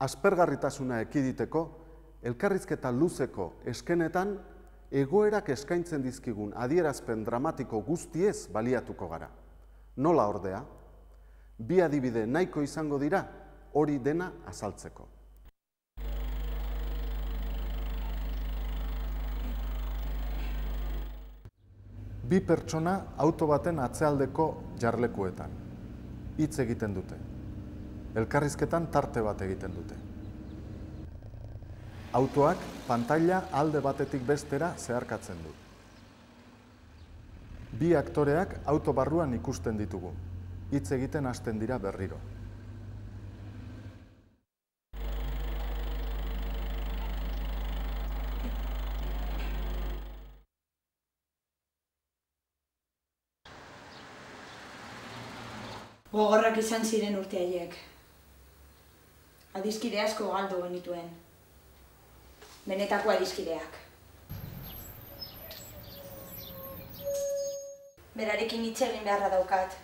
aspergarritasuna ekiditeko, elkarrizketa luzeko eskenetan, egoerak eskaintzen dizkigun adierazpen dramatiko guztiez baliatuko gara. Nola ordea? Bi adibide nahiko izango dira hori dena azaltzeko. Bi pertsona auto baten atzealdeko jarlekuetan. Hitz egiten dute. Elkarrizketan tarte bat egiten dute. Autoak pantalla alde batetik bestera zeharkatzen du. Bi aktoreak auto barruan ikusten ditugu. Hitz egiten hasten dira berriro. Gogorrak izan ziren urte haiek. Adizkide asko galdu genituen. Benetako adizkideak. Berarekin hitz egin beharra daukat.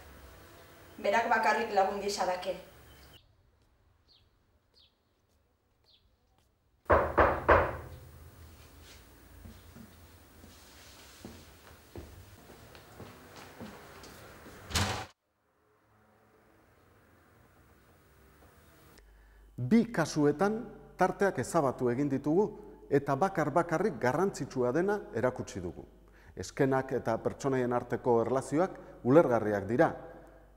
Berak bakarrik lagun dizadake. Bi kasuetan tarteak ezabatu egin ditugu eta bakar bakarrik garrantzitsua dena erakutsi dugu. Eskenak eta pertsonaien arteko erlazioak ulergarriak dira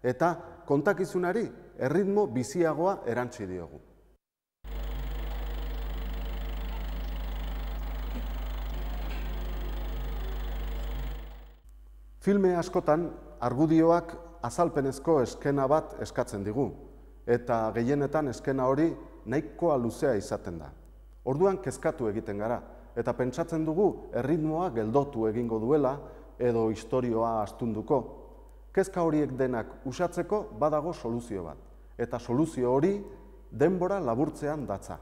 eta kontakizunari erritmo biziagoa erantzi diogu. Filme askotan argudioak azalpenezko eskena bat eskatzen digu eta gehienetan eskena hori nahikoa luzea izaten da. Orduan kezkatu egiten gara eta pentsatzen dugu erritmoa geldotu egingo duela edo istorioa astunduko. Kezka horiek denak usatzeko badago soluzio bat eta soluzio hori denbora laburtzean datza.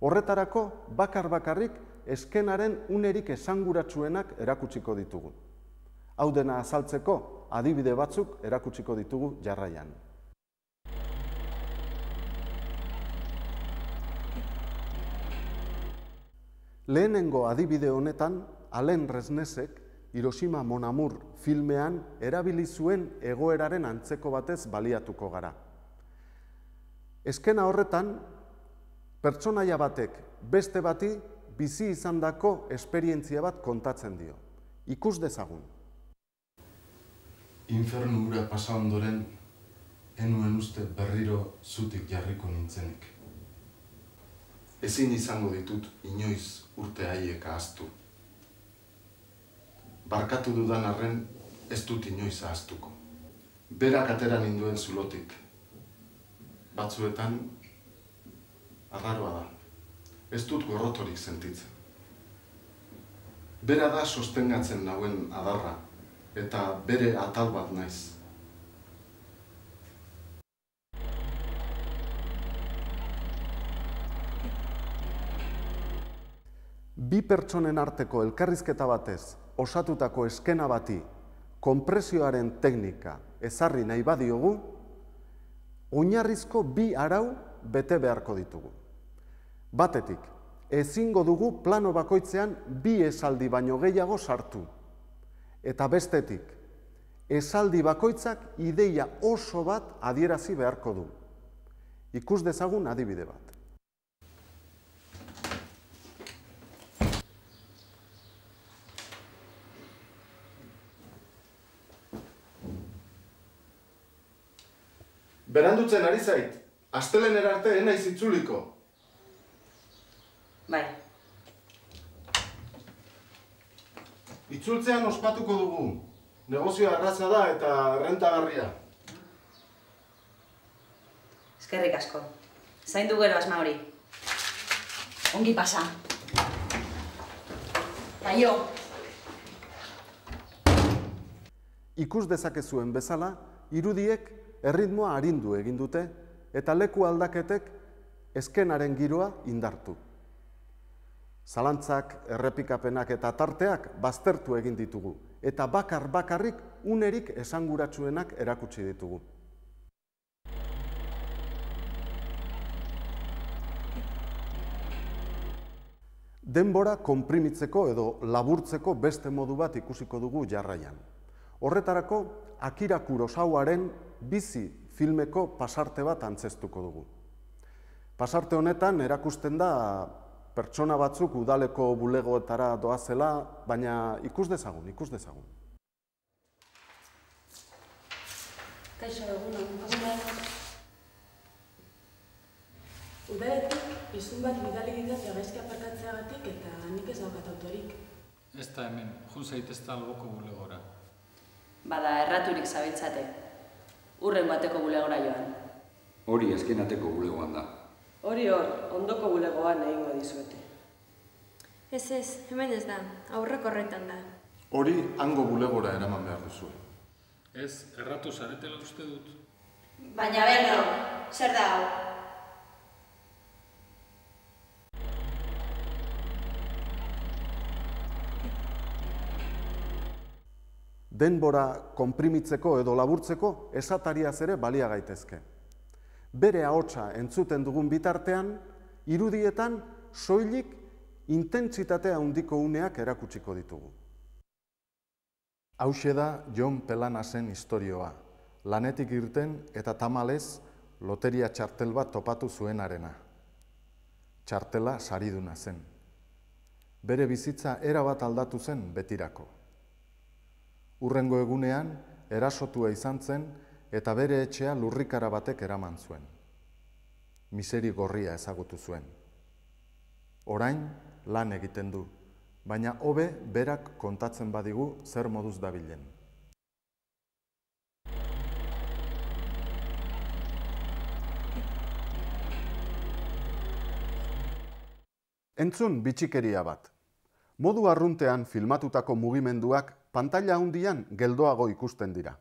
Horretarako bakar bakarrik eskenaren unerik esanguratsuenak erakutsiko ditugu. Hau dena azaltzeko adibide batzuk erakutsiko ditugu jarraian. Lehenengo adibide honetan, Alen Resnesek Hiroshima Mon Amour filmean erabili zuen egoeraren antzeko batez baliatuko gara. Eskena horretan, pertsonaia batek beste bati bizi izandako esperientzia bat kontatzen dio. Ikus dezagun. Infernu ura pasa ondoren, enuen uste berriro zutik jarriko nintzenik. Ezin izango ditut inoiz urte haiek ahaztu. Barkatu dudan arren ez dut inoiz ahaztuko. Berak atera ninduen zulotik. Batzuetan, arraroa da. Ez dut gorrotorik sentitzen. Bera da sostengatzen nauen adarra, eta bere atal bat naiz. Bi pertsonen arteko elkarrizketa batez osatutako eskena bati konpresioaren teknika ezarri nahi badiogu, oinarrizko bi arau bete beharko ditugu. Batetik, ezingo dugu plano bakoitzean bi esaldi baino gehiago sartu. Eta bestetik, esaldi bakoitzak ideia oso bat adierazi beharko du. Ikus dezagun adibide bat. Berandutzen ari zait, astelen erarte naiz itzuliko. Bai, Itzultzean ospatuko dugu. Negozioa arraza da eta rentagarria. eskerrik asko. Zaindu gero asma hori. Ongi pasa. Aio. Ikus dezakezuen bezala, irudiek erritmoa arindu egin dute eta leku aldaketek eskenaren giroa indartu. Zalantzak, errepikapenak eta tarteak baztertu egin ditugu eta bakar bakarrik unerik esanguratsuenak erakutsi ditugu. Denbora konprimitzeko edo laburtzeko beste modu bat ikusiko dugu jarraian. Horretarako, Akira Kurosawaren bizi filmeko pasarte bat antzestuko dugu. Pasarte honetan erakusten da pertsona batzuk udaleko bulegoetara doazela, baina ikus dezagun, ikus dezagun. Kaixo egun, egun Udaletik, izun bat bidali didat gaizki aparkatzeagatik eta nik ez daukat autorik. Ez da hemen, jun zaitezta alboko bulegora. Bada, erraturik zabiltzate. Urren bateko bulegora joan. Hori eskenateko bulegoan da. Hori hor, ondoko bulegoan egingo dizuete. Ez ez, hemen ez da, aurreko horretan da. Hori hango bulegora eraman behar duzu. Ez, erratu zaretela uste dut. Baina berro, zer da hau? Denbora konprimitzeko edo laburtzeko esatariaz ere balia gaitezke. Bere ahotsa entzuten dugun bitartean, irudietan soilik intentsitatea handiko uneak erakutsiko ditugu. Hauxe da John Pelanasen istorioa, lanetik irten eta tamalez loteria txartel bat topatu zuenarena. Txartela sariduna zen. Bere bizitza erabat aldatu zen betirako. Urrengo egunean, erasotua izan zen eta bere etxea lurrikara batek eraman zuen. Miseri gorria ezagutu zuen. Orain, lan egiten du, baina hobe berak kontatzen badigu zer moduz dabilen. Entzun bitxikeria bat. Modu arruntean filmatutako mugimenduak pantalla handian geldoago ikusten dira.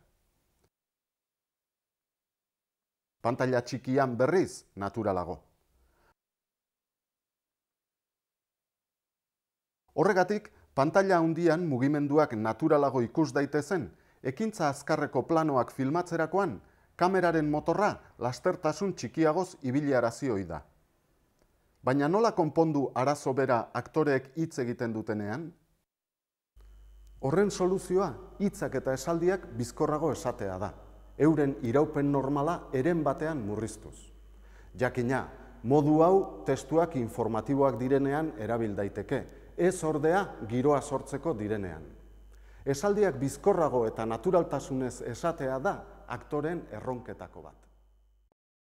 Pantalla txikian berriz naturalago. Horregatik, pantalla handian mugimenduak naturalago ikus daitezen, ekintza azkarreko planoak filmatzerakoan, kameraren motorra lastertasun txikiagoz ibiliarazi ohi da. Baina nola konpondu arazo bera aktoreek hitz egiten dutenean? Horren soluzioa hitzak eta esaldiak bizkorrago esatea da. Euren iraupen normala eren batean murriztuz. Jakina, modu hau testuak informatiboak direnean erabil daiteke, ez ordea giroa sortzeko direnean. Esaldiak bizkorrago eta naturaltasunez esatea da aktoren erronketako bat.